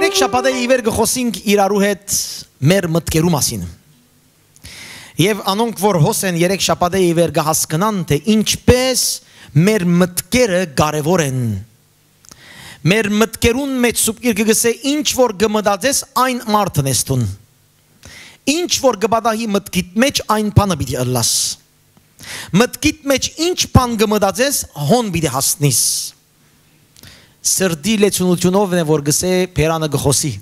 Երեք շաբաթը իվեր գխոսինք իրարու հետ մեր մտքերու մասին։ Եվ անոնք որ հոսեն երեք շաբաթը իվեր գահասկնան թե ինչպես մեր մտքերը կարևոր են։ Մեր մտքերուն մեջ սուպիր կգսե ինչ որ գմդածես այն մարդն ես տուն։ Ինչ որ գբադահի մտքիդ մեջ այն բանը պիտի ըլլաս։ Մտքիդ մեջ ինչ բան գմդածես հոն պիտի հասնիս սրդի լեցունությունով է որ գսե փերանը գխոսի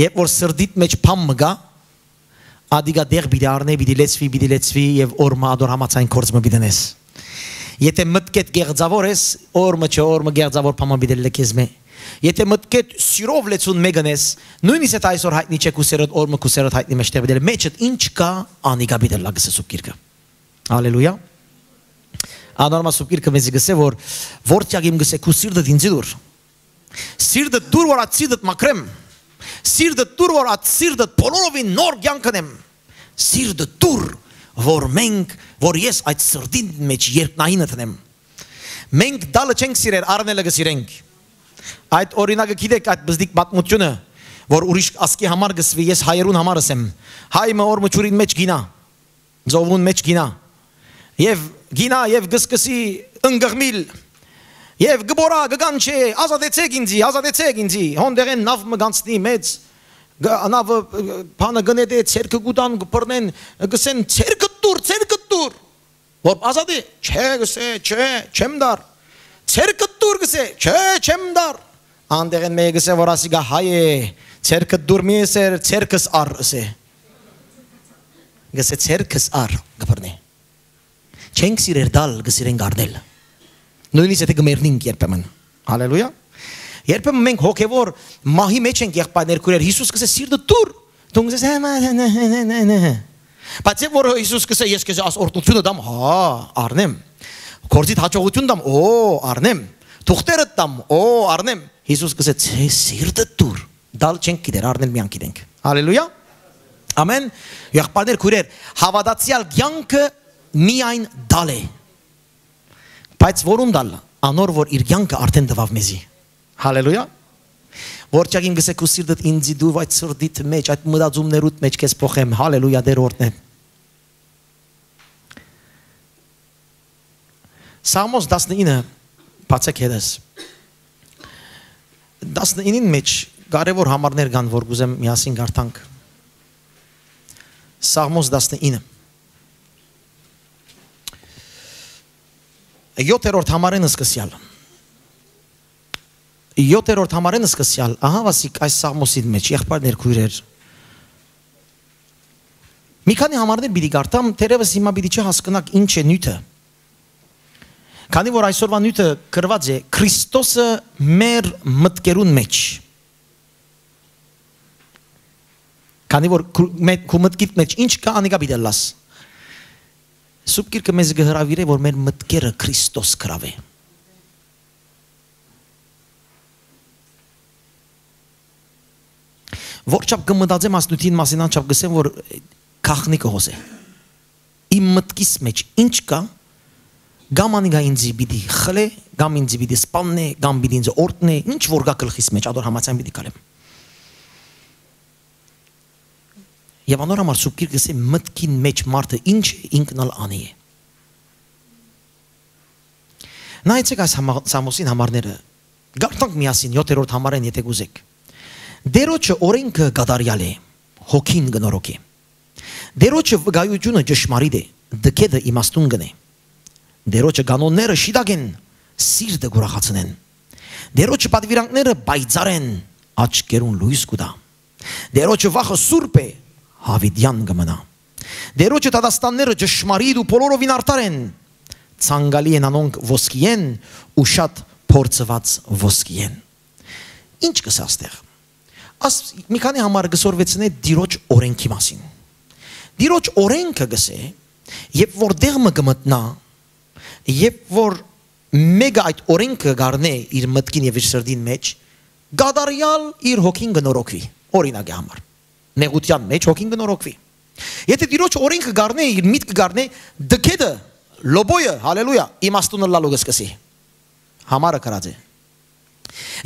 երբ որ սրդիտ մեջ փամ մգա ադիգա դեղ բիդի արնե բիդի լեցվի բիդի լեցվի եւ օրմա ադոր համացային կորց մը բիդենես եթե մտքետ գեղձավոր ես օրմը չէ օրմը գեղձավոր փամա բիդել լեքեզ մե եթե մտքետ սիրով լեցուն մեգնես նույնիսկ այդ այսօր հայտնի չէ կուսերդ օրմը կուսերդ հայտնի մեջտեղ բիդել մեջդ ինչ կա անիգա բիդել լագսը սուպկիրկը հալելույա Անորմա սուպիրքը մեզ գսե որ որտյագիմ գսե քու սիրտը դինձի դուր։ Սիրտը դուր որ ատ սիրտը մակրեմ։ Սիրտը դուր որ ատ սիրտը բոլորովին նոր կյանքնեմ։ Սիրտը դուր որ մենք որ ես այդ սրդին մեջ երկնային տնեմ։ Մենք դալը չենք սիրեր առնելը գսիրենք։ Այդ օրինակը գիտեք այդ բզդիկ պատմությունը որ ուրիշ ասկի համար գսվի ես հայերուն համար ասեմ։ Հայը օր մչուրին մեջ գինա։ Զովուն մեջ գինա։ Եվ գինա եւ գսկսի ընգղմիլ եւ գբորա գգանչե ազատեցեք ինձի ազատեցեք ինձի հոնդերեն նավ մգանցնի մեծ նավը բանը գնեդե ցերկը գուտան գբրնեն գսեն ցերկը դուր ցերկը դուր որ ազատի չէ գսե չէ չեմ դար ցերկը դուր գսե չէ չեմ դար անդերեն մեկ գսե որ ասիգա հայ է ցերկը դուր մի էսեր ցերկս ասե գսե ցերկս ար գբրնի չենք սիրեր դալ գսիրենք առնել նույնիսկ եթե գմերնինք երբեմն հալելույա երբեմն մենք հոգևոր մահի մեջ ենք եղբայրներ քուրեր Հիսուս կսե սիրտը դուր դու գսես բայց որ Հիսուս կսե ես քեզ աս օրտությունը դամ հա առնեմ կորձիտ հաջողություն դամ օ առնեմ թուղթերը դամ օ առնեմ Հիսուս կսե սիրտը դուր դալ չենք գիտեր առնել միան գիտենք հալելույա ամեն եղբայրներ քուրեր հավատացյալ կյանքը միայն դալ է բայց որուն դալ անոր որ իր կյանքը արդեն տվավ մեզի հալելույա որչագին գսե քու սիրտդ ինձի դու այդ սրդիտ մեջ այդ մտածումներուտ մեջ քեզ փոխեմ հալելույա դեր օրդն Սամոս 19 բացեք հետս 19-ին մեջ կարևոր համարներ կան որ գուզեմ միասին գարտանք Սաղմոս 19 7-րդ համարեն սկսյալ 7-րդ համարեն սկսյալ ահա վասիկ այս սաղմոսի մեջ եղբայրներ քույրեր մի քանի համարներ պիտի գարտամ թերևս հիմա պիտի չհասկանաք ինչ է նյութը քանի որ այսօրվա նյութը գրված է Քրիստոսը մեր մտքերուն մեջ քանի որ քու մտքիդ մեջ ինչ կա անիկա պիտի լաս Սուրբ Գիրքը մեզ գհրավիրե որ մեր մտքերը Քրիստոս գրավե։ Որչափ կմտածեմ ասնութին մասին անչափ գսեմ որ քախնիկը հոսե։ Իմ մտքիս մեջ ինչ կա գամ անիգա ինձի բիդի խլե, գամ ինձի բիդի սպաննե, գամ բիդի ինձ օրտնե, ինչ որ գա գլխիս մեջ ադոր համացան բիդի կալեմ։ Եվ անոր համար սուպ գիրք գսե մտքին մեջ մարդը ինչ ինքնալ անի է։ Նայեցեք այս Սամոսին համարները։ Գարտանք միասին 7-րդ համարեն եթե գուզեք։ Դերոջը օրենքը գադարյալ է, հոգին գնորոք է։ Դերոջը վկայությունը ճշմարիտ է, դկեդը իմաստուն գնե։ Դերոջը կանոնները շիդակ են, սիրտը գուրախացնեն։ Դերոջը պատվիրանքները բայցար են, աչքերուն լույս կուտա։ Դերոջը վախը սուրբ է, հավիդյան կմնա։ Դերոջը տադաստանները ճշմարիտ ու բոլորովին արդար են։ Ցանգալի են անոնք ոսկի են ու շատ փորձված ոսկի են։ Ինչ կսա աստեղ։ Աս մի քանի համար գսորվեցնե դիրոջ օրենքի մասին։ Դիրոջ օրենքը գսե, երբ որ դեղը կմտնա, երբ որ մեգա այդ օրենքը գառնե իր մտքին եւ իր սրդին մեջ, գադարյալ իր հոգին գնորոքվի։ Օրինակի համար նեղության մեջ հոգին կնորոգվի։ Եթե Տիրոջ օրենքը գառնե, իր միտքը գառնե, դքեդը, լոբոյը, հալելույա, իմաստունը լալու կսկսի։ Համարը կրած է։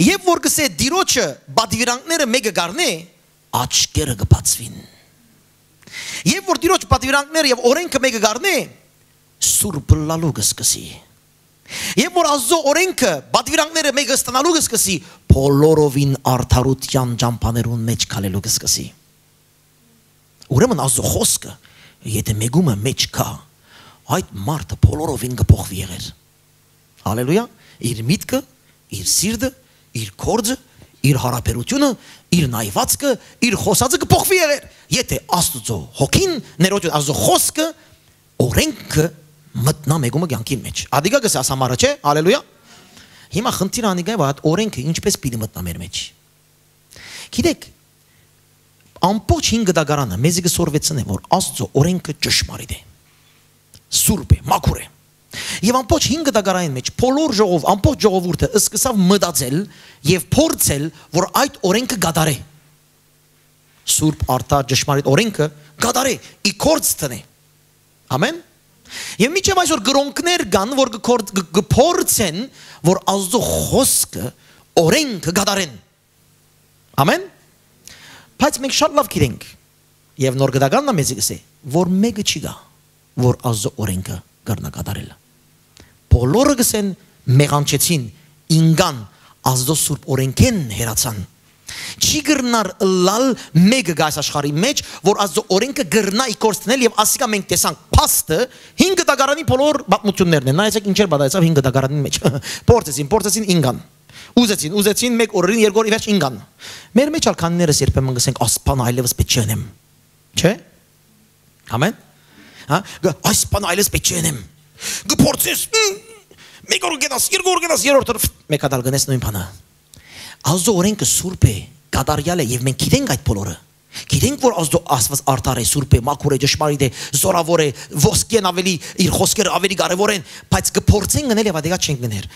Եվ որ գսե դիրոջը բադվիրանքները մեկը գառնե, աչքերը կբացվին։ Եվ որ դիրոջ բադվիրանքները եւ օրենքը մեկը գառնե, սուրբ լալու կսկսի։ Եվ որ ազո օրենքը բադվիրանքները մեկը ստանալու կսկսի, բոլորովին արդարության ճամփաներուն մեջ քալելու կսկսի։ Ուրեմն ազո խոսքը, եթե մեգումը մեջ կա, այդ մարդը բոլորովին կփոխվի եղեր։ Հալելույա, իր միտքը, իր սիրտը, իր կորձը, իր հարաբերությունը, իր նայվածքը, իր խոսածը կփոխվի եղեր։ Եթե Աստծո հոգին ներոջ Աստծո խոսքը օրենքը մտնա մեգումը կյանքի մեջ։ Ադիգա գս ասամարը չէ, հալելույա։ Հիմա խնդիրը անիգա է, որ օրենքը ինչպես պիտի մտնա մեր մեջ։ Գիտեք, ամբողջ 5 դագարանը մեզ կսորվեցնե, որ Աստծո օրենքը ճշմարիտ է։ Սուրբ է, մաքուր է։ Եվ ամբողջ 5 դագարային մեջ բոլոր ժողով, ամբողջ ժողովուրդը սկսավ մտածել եւ փորձել, որ այդ օրենքը գադարե։ Սուրբ արտա ճշմարիտ օրենքը գադարե, ի կորց տնե։ Ամեն։ Եվ միջև այսօր գրոնքներ կան, որ կփորձեն, որ Աստծո խոսքը օրենքը գադարեն։ Ամեն։ Բայց մենք շատ լավ գիտենք եւ նոր գդականն է մեզ գսե, որ մեկը չի գա, որ Աստծո օրենքը կրնա գադարել։ Բոլորը գսեն մեղանչեցին, ինգան Աստծո սուրբ օրենքեն հերացան չի գրնար լալ մեկը գայս աշխարհի մեջ, որ ազո օրենքը գրնա իկորցնել եւ ասիկա մենք տեսանք փաստը 5 դագարանի բոլոր պատմություններն են։ Նայեցեք ինչեր բադայեցավ 5 դագարանի մեջ։ Փորձեցին, փորձեցին ինգան։ Ուզեցին, ուզեցին մեկ օրին երկու օրի վերջ ինգան։ Մեր մեջ ալքաններս երբեմն գսենք ասպան այլևս պետք չենեմ։ Չէ՞։ Ամեն։ Հա, ասպան այլևս պետք չենեմ։ Գփորձես մեկ օր գնաս, երկու օր գնաս, երրորդ օր մեկ ադալ գնես նույն բանը։ Աստծո օրենքը սուրբ է, կատարյալ է եւ մենք գիտենք այդ բոլորը։ Գիտենք որ Աստծո Աստված արդար է, սուրբ է, մաքուր է, ճշմարիտ է, զորավոր է, ոսկեն ավելի իր խոսքերը ավելի կարևոր են, բայց կփորձեն գնել եւ ադեգա չենք գներ։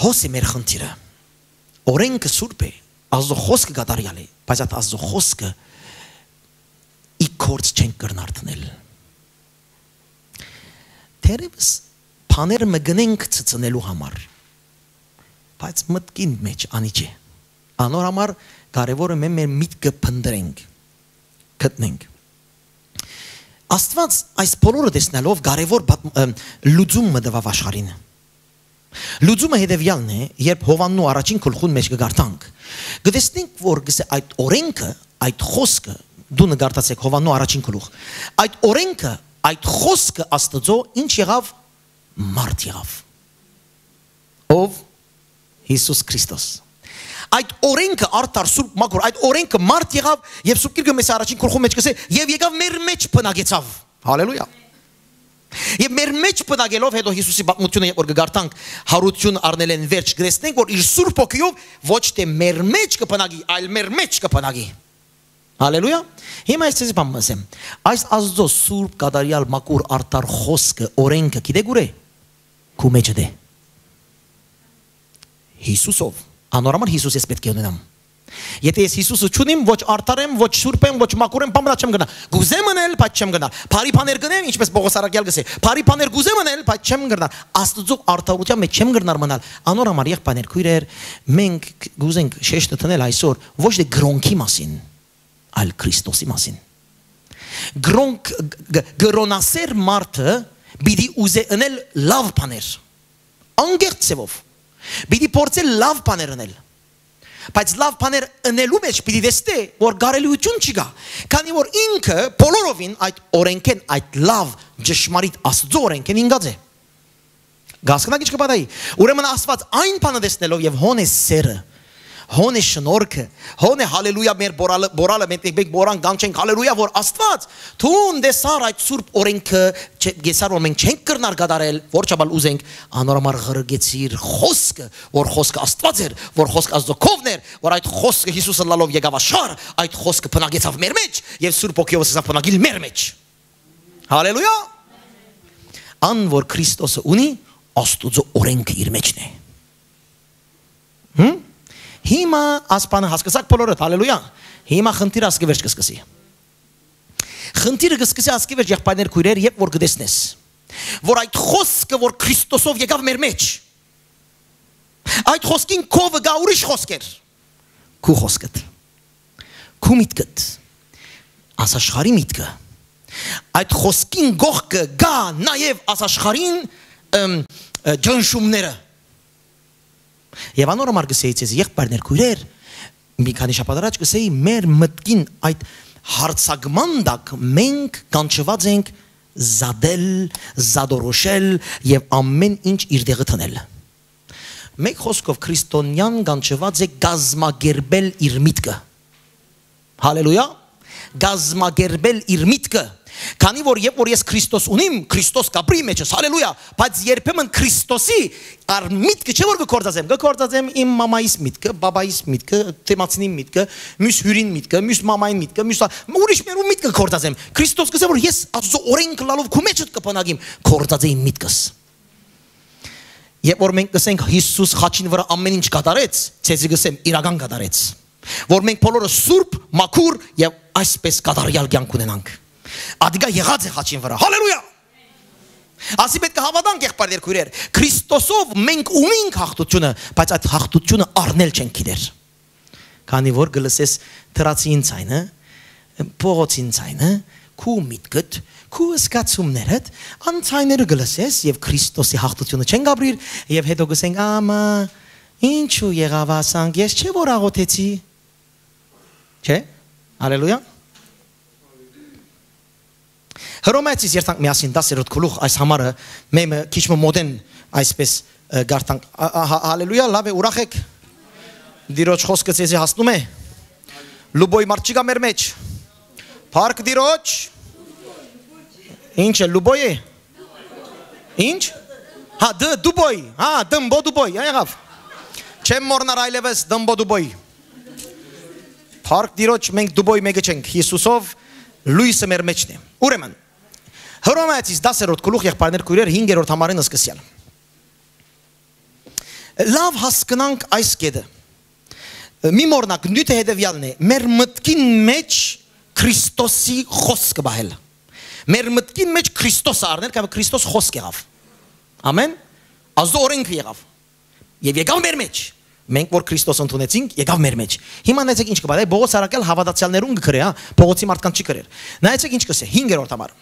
Հոսի մեր խնդիրը։ Օրենքը սուրբ է, Աստծո խոսքը կատարյալ է, բայց այդ Աստծո խոսքը ի կորց չենք կրնարդնել։ Թերևս բաները մգնենք ցցնելու համար բայց մտքին մեջ անի չէ։ Անոր համար կարևորը մենք մեր միտքը փնտրենք, գտնենք։ Աստված այս բոլորը տեսնելով կարևոր լուծում մտավ աշխարհին։ Լուծումը հետևյալն է, երբ Հովաննու առաջին գլխուն մեջ կգարտանք։ Գտեսնենք, որ գսե այդ օրենքը, այդ խոսքը դու նկարտացեք Հովաննու առաջին գլուխ։ Այդ օրենքը, այդ խոսքը Աստծո ինչ եղավ? Մարդ եղավ։ Ով Հիսուս Քրիստոս։ Այդ օրենքը արդար սուրբ մաքուր, այդ օրենքը մարդ եղավ եւ սուրբ գիրքը մեզ առաջին քրխու մեջ կսե եւ եկավ մեր մեջ բնագեցավ։ Հալելույա։ Եվ մեր մեջ բնագելով հետո Հիսուսի պատմությունը որ գարտանք հարություն առնել են վերջ գրեցնենք որ իր սուրբ ոգիով ոչ թե մեր մեջ կբնագի, այլ մեր մեջ կբնագի։ Հալելույա։ Հիմա ես ցեզ բան ասեմ։ Այս Աստծո սուրբ կատարյալ մաքուր արդար խոսքը, օրենքը գիտեք ուր է։ Քու մեջ է։ Հիսուսով։ Անորոմալ Հիսուս ես պետք է ունենամ։ Եթե ես Հիսուսը չունիմ, ոչ արդար եմ, ոչ սուրբ եմ, ոչ մաքուր եմ, բամբրա չեմ գնա։ Գուզեմ մնել, բայց չեմ գնա։ Փարի բաներ գնեմ, ինչպես Պողոս Արաքյալ գսե։ Փարի բաներ գուզեմ մնել, բայց չեմ գնա։ Աստծո արդարության մեջ չեմ գնար մնալ։ Անոր համար եղբայրներ, քույրեր, մենք գուզենք շեշտը տնել այսօր ոչ թե գրոնքի մասին, այլ Քրիստոսի մասին։ Գրոնք գրոնասեր մարդը պիտի ուզե ընել լավ բաներ։ Անգերտ ծևով Պիտի փորձել լավ բաներ անել։ Բայց լավ բաներ անելու մեջ պիտի դեստե, որ գարելիություն չկա։ Քանի որ ինքը բոլորովին այդ օրենքեն, այդ լավ ճշմարիտ Աստծո օրենքեն ինգած է։ Գասկնակ ինչ կպատայի։ Ուրեմն Աստված այն բանը դեսնելով եւ հոն է սերը հոն է շնորհքը, հոն է հալելույա մեր բորալը, բորալը մենք մենք բորան գանչենք հալելույա որ Աստված թուն դեսար այդ սուրբ օրենքը գեսար որ մենք չենք կրնար գդարել, որչաբալ ուզենք անորմալ ղրգեցիր խոսքը, որ խոսքը Աստված էր, որ խոսքը Աստծո կովն էր, որ այդ խոսքը Հիսուսը լալով եկավ աշխարհ, այդ խոսքը բնագեցավ մեր մեջ եւ սուրբ ոգիով սկսավ բնագիլ մեր մեջ։ Հալելույա։ Ան որ Քրիստոսը ունի, Աստուծո օրենքը իր մեջն է։ Հմ Հիմա ասպանը հասկացաք բոլորը, հալելույա։ Հիմա խնդիրը ասկի վերջ կսկսի։ Խնդիրը կսկսի ասկի վերջ եղբայրներ քույրեր, երբ որ գտեսնես, որ այդ խոսքը, որ Քրիստոսով եկավ մեր մեջ, Այդ խոսքին քովը գա ուրիշ խոսքեր։ Քու խոսքդ։ Քու միտքդ։ Ասաշխարի միտքը։ Այդ խոսքին գողքը գա նաև ասաշխարին ջնշումները։ Եվ անոր համար գսեի ցեզ եղբայրներ քույրեր մի քանի շաբաթ առաջ գսեի մեր մտքին այդ հարցագման դակ մենք կանչված ենք զադել, զադորոշել եւ ամեն ինչ իր տեղը տնել։ Մեկ խոսքով քրիստոնյան կանչված է գազմագերբել իր միտքը։ Հալելույա։ Գազմագերբել իր միտքը Քանի որ երբ որ ես Քրիստոս ունիմ, Քրիստոս կապրի մեջս, հալելույա, բայց երբեմն Քրիստոսի ար միտքը չէ որ կկործածեմ, կկործածեմ իմ մամայիս միտքը, բաբայիս միտքը, թեմացնի միտքը, մյուս հյուրին միտքը, մյուս մամային միտքը, մյուս ուրիշ մերու միտքը կկործածեմ։ Քրիստոս կսե որ ես ածո օրենք լալով քու մեջդ կփանագիմ, կործածեի միտքս։ Երբ որ մենք կսենք Հիսուս խաչին վրա ամեն ինչ կատարեց, ցեզի գսեմ իրական կատարեց։ Որ մենք բոլորը սուրբ, մաքուր եւ այսպես կատարյալ կյանք ունենանք։ Ադիգա եղած է խաչին վրա։ Հալելույա։ Ասի պետք է հավատանք եղբայրներ քույրեր։ Քրիստոսով մենք ունենք հաղթությունը, բայց այդ հաղթությունը առնել չենք գիտեր։ Քանի որ գլսես թրացին ցայնը, փողոցին ցայնը, քու միտքդ, քու սկացումներդ, անցայները գլսես եւ Քրիստոսի հաղթությունը չեն գաբրիր եւ հետո գսենք ամա ինչու եղավ ասանք ես չէ որ աղոթեցի չէ հալելույա Հռոմեացիս երթանք միասին 10-րդ գլուխ այս համարը մեմը քիչ մոդեն այսպես գարտանք հալելույա լավ է ուրախ եք Դիրոջ խոսքը ցեզի հասնում է Լուբոյ մարդ չկա մեր մեջ Փարք դիրոջ Ինչ է լուբոյ է Ինչ Հա դ դուբոյ հա դմբո դուբոյ եղավ Չեմ մորնար այլևս դմբո դուբոյ Փարք դիրոջ մենք դուբոյ մեկը չենք Հիսուսով լույսը մեր մեջն է Ուրեմն Հռոմեացիս 10-րդ գլուխ եղբայրներ քույրեր 5-րդ համարին սկսյալ։ Լավ հասկանանք այս կետը։ Մի մորնակ նյութը հետևյալն է։ Մեր մտքին մեջ Քրիստոսի խոսքը բահել։ Մեր մտքին մեջ Քրիստոսը առնել, կամ Քրիստոս խոսք եղավ։ Ամեն։ Ազո օրենքը եղավ։ Եվ եկավ մեր մեջ։ Մենք որ Քրիստոս ընդունեցինք, եկավ մեր մեջ։ Հիմա նայեցեք ինչ կբա։ Բողոս արակել հավատացյալներուն կգրե, հա։ Բողոցի մարդկանց չի գրեր։ Նայեցեք ինչ կսե 5-րդ համար։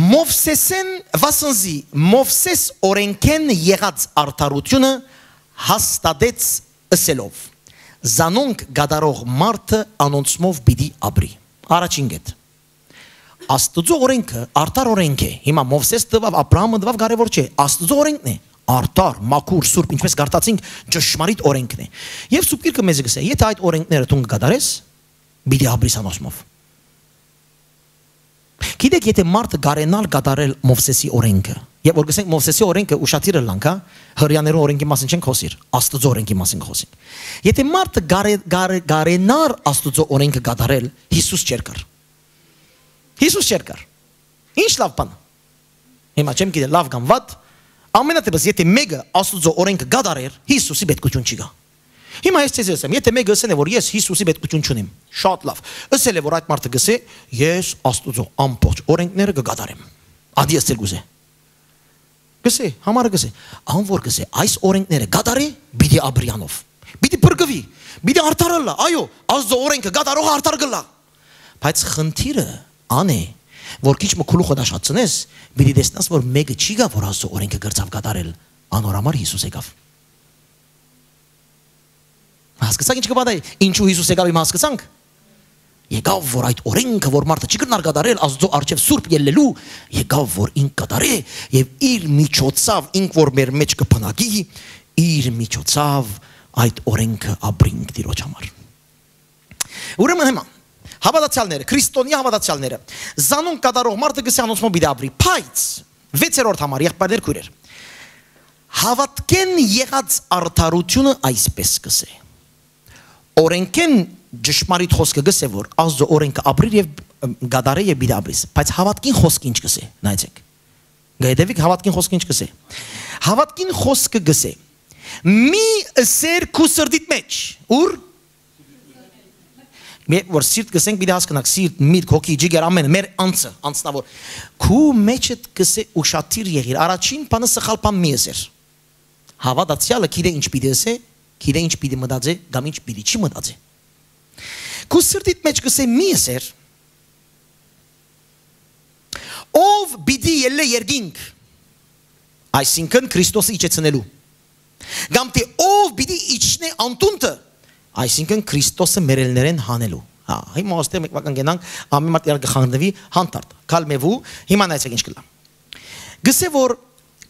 Մովսեսեն վասնզի Մովսես օրենքեն եղած արդարությունը հաստատեց ըսելով. Զանոնք գադարող մարդը անոնցմով պիտի ապրի առաջին գետ. Աստծո օրենքը արդար օրենք է հիմա Մովսես տվավ Աբրահամը տվավ կարևոր չէ Աստծո օրենքն է արդար, մաքուր, սուրբ, ինչպես գարտացինք, ճշմարիտ օրենքն է։ Եվ սուրբ գիրքը մեզ գսե, եթե այդ օրենքները դու կգադարես, պիտի ապրիս անոսմով։ Գիտեք, եթե մարդը գարենալ կատարել Մովսեսի օրենքը, եւ որ գսենք Մովսեսի օրենքը ուշադիրը լանք, հա, հрьяներու օրենքի մասին չենք խոսիր, Աստծո օրենքի մասին խոսենք։ Եթե մարդը գարենար Աստծո օրենքը կատարել, Հիսուս չեր կար։ Հիսուս չեր կար։ Ինչ լավ բան։ Հիմա չեմ գիտե լավ կամ վատ։ Ամենատեպս եթե մեկը Աստծո օրենքը կատարեր, Հիսուսի պետքություն չի գա։ Հիմա ես ցեզ ասեմ, եթե մեկը ասեն որ ես Հիսուսի պետքություն չունեմ, շատ լավ։ Ասել է որ այդ մարդը գսե, ես Աստուծո ամբողջ օրենքները կգադարեմ։ Ադի ես ցել գուզե։ Գսե, համարը գսե, ան որ գսե, այս օրենքները գադարի բիդի աբրիանով։ Բիդի բրգվի, բիդի արդարալա, այո, Աստծո օրենքը գադարող արդար գլա։ Բայց խնդիրը ան է, որ քիչ մքուլուխը դաշացնես, բիդի տեսնաս որ մեկը չի գա որ Աստծո օրենքը գրծավ գադարել, անորամար Հիսուս եկավ։ Հասկացաք ինչ կպատահի։ Ինչու Հիսուս եկավ իմ հասկացանք։ Եկավ որ այդ օրենքը որ մարդը չի կրնար կատարել Աստծո արչև սուրբ ելնելու, եկավ որ ինք կատարե եւ իր միջոցով ինք որ մեր մեջ կփնակի, իր միջոցով այդ օրենքը ապրինք Տիրոջ համար։ Ուրեմն հիմա հավատացյալները, քրիստոնյա հավատացյալները, զանոն կատարող մարդը գսյանոց մոբիդ ապրի, բայց 6-րդ համար եղբայրներ քույրեր։ Հավատքեն եղած արդարությունը այսպես կսե օրենքեն ճշմարիտ խոսքը գսե որ ազո օրենքը ապրիր եւ գադարե եւ բիդ ապրիս բայց հավատքին խոսքը ինչ գսե նայեցեք գայդեվիկ հավատքին խոսքը ինչ գսե հավատքին խոսքը գսե մի սեր քու սրդիտ մեջ ուր մեր որ սիրտ գսենք պիտի հասկանաք սիրտ միտ հոգի ջիգեր ամեն մեր անցը անցնավոր քու մեջդ գսե ուշադիր եղիր առաջին բանը սխալ բան մի էսեր Հավատացյալը գիտե ինչ պիտի ասե, գիտե ինչ պիտի մտածե, կամ ինչ պիտի չի մտածե։ Քու սրտիդ մեջ կսե մի էսեր։ Ով պիտի ելե երգինք։ Այսինքն Քրիստոսը իջեցնելու։ Կամ թե ով պիտի իջնե անտունտը, այսինքն Քրիստոսը մերելներեն հանելու։ Հա, հիմա ոստե մեկ վական գնանք, ամի մարդ իրար գխանդվի հանդարտ։ Կալմեվու, հիմա նայեցեք ինչ կլա։ Գսե որ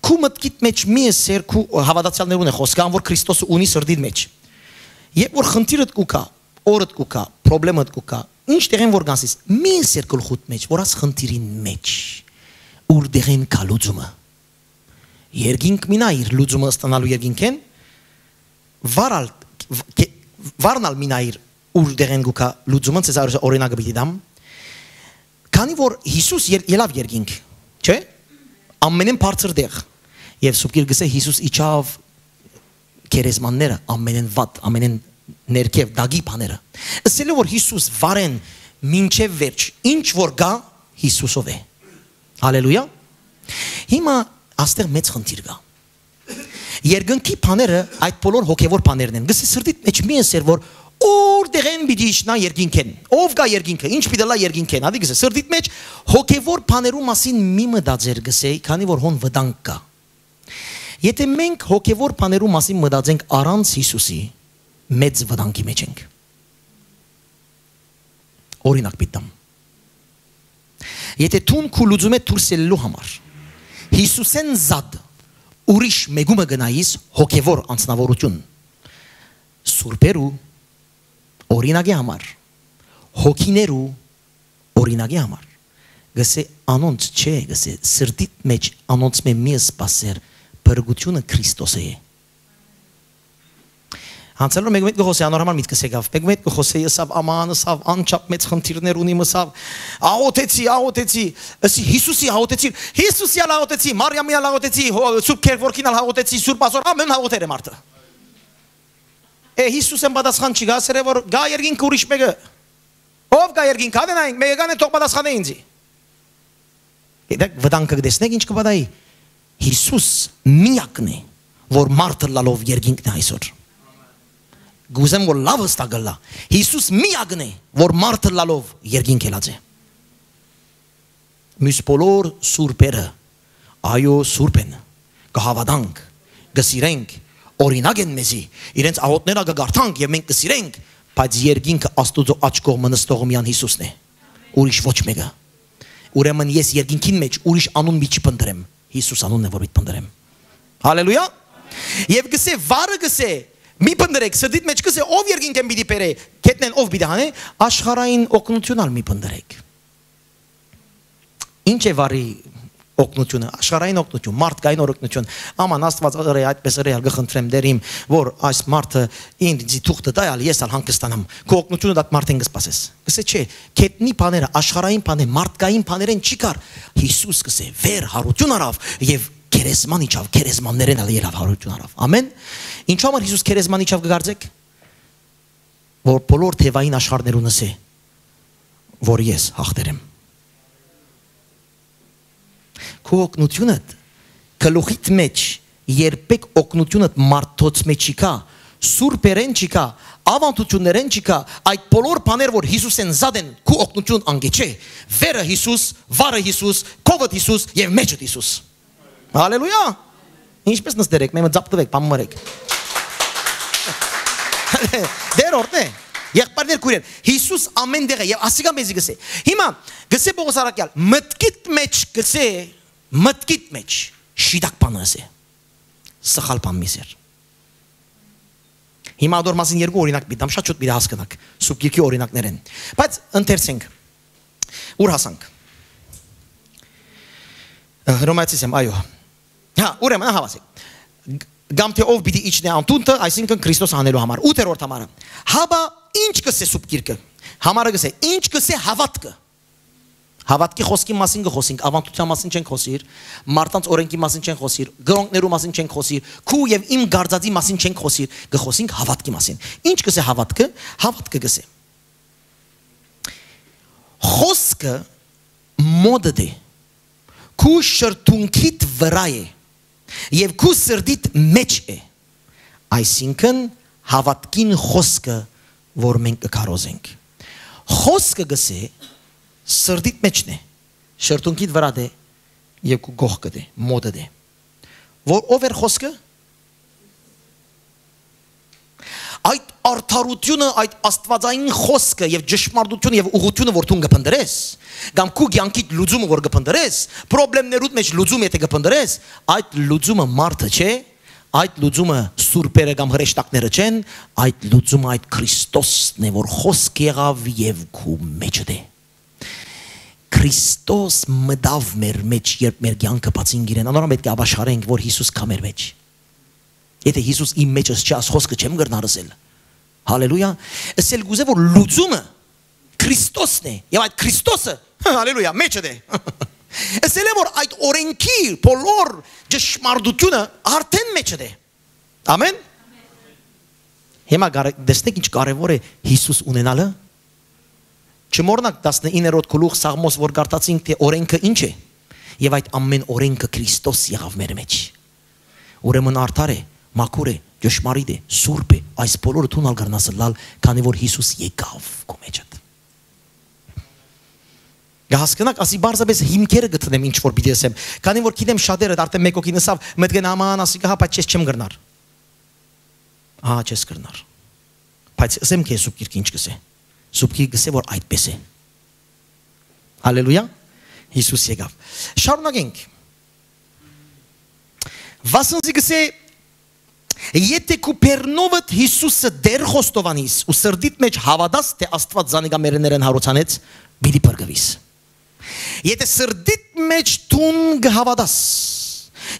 քու մտքիդ մեջ մի է սեր քու հավատացյալներուն է խոսքան որ Քրիստոսը ունի սրդիդ մեջ։ Երբ որ խնդիրդ կուկա, օրդ կուկա, խնդրեմդ կուկա, ինչ տեղեն որ գանսիս, մի է սեր գլխուտ մեջ, որ աս խնդիրին մեջ ուր դեղեն կալուծումը։ Երգինք մինա իր լուծումը ստանալու երգինքեն վարալ վարնալ մինա իր ուր դեղեն գուկա լուծումը ցեզ օրինակը պիտի դամ քանի որ Հիսուս ելավ երգինք չէ ամենեն բարձր դեղ Եվ Սուպկիր գսե Հիսուս իջավ քերեզմանները ամենեն վատ, ամենեն ներքև դագի բաները։ Ասելով որ Հիսուս վարեն մինչև վերջ, ինչ որ գա Հիսուսով է։ Հալելույա։ Հիմա աստեղ մեծ խնդիր կա։ Երգնքի բաները այդ բոլոր հոգևոր բաներն են։ Գսե սրտիդ մեջ մի էսեր որ որտեղ են պիտի իջնա երկինքեն։ Ով գա երկինքը, ինչ պիտի լա երկինքեն։ Ադի գսե սրտիդ մեջ հոգևոր բաներու մասին մի մտածեր գսե, քանի որ հոն վտանգ կա։ Եթե մենք հոգևոր բաներու մասին մտածենք առանց Հիսուսի, մեծ վտանգի մեջ ենք։ Օրինակ պիտամ։ Եթե տուն քու լուծում է դուրս ելելու համար, Հիսուսեն զադ ուրիշ մեգումը գնայիս հոգևոր անձնավորություն սուրբերու օրինակի համար հոգիներու օրինակի համար գսե անոնց չէ գսե սրտիտ մեջ անոնց մե մի սպասեր փրկությունը Քրիստոսը է Հանցելով մեկ մեկ գոհոսի անորմալ միտքս եկավ։ Մեկ մեկ գոհոսի եսավ աման, եսավ անչափ մեծ խնդիրներ ունի մսավ։ Աղոթեցի, աղոթեցի, ըսի Հիսուսի աղոթեցի, Հիսուսի աղոթեցի, Մարիամի աղոթեցի, Սուրբ Քերվորքին աղոթեցի, Սուրբ Ասոր ամեն աղոթեր է մարդը։ Է Հիսուսն պատասխան չի գասերը որ գա երկինք ուրիշ մեկը։ Ով գա երկինք, հադենային, մեկը գանը թող պատասխանը ինձի։ Գիտեք, վտանգը դեսնեք ինչ կպատայի։ Հիսուս միակն է, որ մարդը լալով երկինքն է այսօր։ Գուզեմ որ լավ հստակալա։ Հիսուս միակն է, որ մարդը լալով երկինք ելած է։ Մյուս բոլոր սուրբերը այո սուրբ են։ Կհավատանք, կսիրենք, օրինակ են մեզի։ Իրենց աղոտները կգարթանք եւ մենք կսիրենք, բայց երկինքը Աստուծո աչ կողմը նստող միան Հիսուսն է։ Ուրիշ ոչ մեկը։ Ուրեմն ես երկինքին մեջ ուրիշ անուն մի չի փնտրեմ Հիսուս անունն է որ իդ փնդրեմ։ Հալելույա։ Եվ գսե վարը գսե մի փնդրեք սրդիդ մեջ գսե ով երկինք են պիտի բերե կետնեն ով պիտի հանի աշխարհային օգնությունալ մի փնդրեք։ Ինչ է վարի օգնությունը, աշխարհային օգնություն, մարդկային օգնություն։ Աման Աստված ըրե այդպես ըրե գխնդրեմ դերիմ, որ այս մարդը ինձ թուղթը տայալ, ես ալ հանգստանամ։ Քո օգնությունը դա մարդեն կսպասես։ Կսե չէ, քետնի բաները, աշխարհային բաներ, մարդկային բաներեն չի կար։ Հիսուս կսե վեր հարություն արավ եւ քերեսման իջավ, քերեսմաններեն ալ ելավ հարություն արավ։ Ամեն։ Ինչու համար Հիսուս քերեսման իջավ կգարձեք։ Որ բոլոր թևային աշխարհներունս է որ ես հաղթերեմ քո օգնությունը գլուխիդ մեջ երբեք օգնությունը մարդոց մեջ չի կա սուրբերեն չի կա ավանդություններեն չի կա այդ բոլոր բաներ որ Հիսուսեն զադեն քո օգնություն անգե չէ վերը Հիսուս վարը Հիսուս կովդ Հիսուս եւ մեջդ Հիսուս հալելույա ինչպես նստերեք մեմը ծապտվեք բամմարեք դեր օրտե Եղբայրներ քուրեն Հիսուս ամեն դեղ է եւ ասիկա մեզի գսե հիմա գսե Պողոս Արաքյալ մտքիդ մեջ գսե մտքիդ մեջ շիդակ բանս է սխալ բան միսեր Հիմա դոր մասին երկու օրինակ բիդամ շատ շուտ մի հասկանաք սուպ երկի օրինակներ են բայց ընթերցենք ուր հասանք Հռոմեացիս եմ այո հա ուրեմն հավասիկ գամ թե ով պիտի իջնե անտունտը այսինքն Քրիստոս անելու համար 8-րդ համարը հաբա ինչ կսե սուպ գիրկը համարը կսե ինչ կսե հավատքը Հավատքի խոսքի մասին կխոսենք, ավանդության մասին չենք խոսիր, մարդանց օրենքի մասին չենք խոսիր, գրոնքներու մասին չենք խոսիր, քու եւ իմ գարձածի մասին չենք խոսիր, կխոսենք հավատքի մասին։ Ինչ կսե հավատքը։ Հավատքը կսե։ Խոսքը մոդը դե։ Քու շրթունքիդ վրա է։ եւ քու սրդիտ մեջ է այսինքն հավատքին խոսքը որ մենք կկարոզենք խոսքը գսե սրդիտ մեջն է շրտունքիդ վրա դե եւ քու գողքը դե մոդը դե որ ով էր խոսքը? Այդ արդարությունը, այդ աստվածային խոսքը եւ ճշմարտությունը եւ ուղությունը որ դու կփնտրես, կամ քու ցանկիդ լուծումը որ կփնտրես, խնդիրներուդ մեջ լուծում եթե կփնտրես, այդ լուծումը մարդը չէ, այդ լուծումը սուրբերը կամ հրեշտակները չեն, այդ լուծումը այդ Քրիստոսն է, որ խոսք եղավ եւ քու մեջը դե։ Քրիստոս մտավ մեր մեջ, երբ մեր կյանքը բացին իրեն, անորոն պետք է ապաշխարենք, որ Հիսուս կա մեր մեջ։ Եթե Հիսուս իմ մեջս չաս խոսքը չեմ գրնարսել։ Հալելույա։ Ասել գուզե որ լուծումը Քրիստոսն է։ Եվ այդ Քրիստոսը, հալելույա, մեջը դե։ Ասել է որ այդ օրենքի բոլոր ճշմարտությունը արդեն մեջը դե։ Ամեն։ Հիմա դեսնեք ինչ կարևոր է Հիսուս ունենալը։ Չմոռնաք 19-րդ գլուխ Սաղմոս որ գարտացինք թե օրենքը ինչ է։ Եվ այդ ամեն օրենքը Քրիստոս եղավ մեր մեջ։ Ուրեմն արդար է մաքուր է, ճշմարիտ է, սուրբ է, այս բոլորը թունալ գարնասլալ, քանի որ Հիսուս եկավ քո մեջդ։ Գահսկնակ ասի բարձրապես հիմքերը գտնեմ ինչ որ ասեմ, քանի որ գիտեմ շատերը արդեն մեկ օքի նսավ, մտքեն աման ասի կհա բայց չես չեմ գրնար։ Ահա չես գրնար։ Բայց ասեմ քեզ սուբ գիրք ինչ գսե։ Սուբ գիրք գսե որ այդպես է։ Հալելույա։ Հիսուս եկավ։ Շարունակենք։ Վասնզի գսե Եթե քու Պերնովդ Հիսուսը դեր խոստովանիս ու սրդիտ մեջ հավատաս թե Աստված զանիգա մերներեն հարուցանեց, բիդի բրգվիս։ Եթե սրդիտ մեջ տուն գհավատաս